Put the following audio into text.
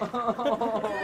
oh.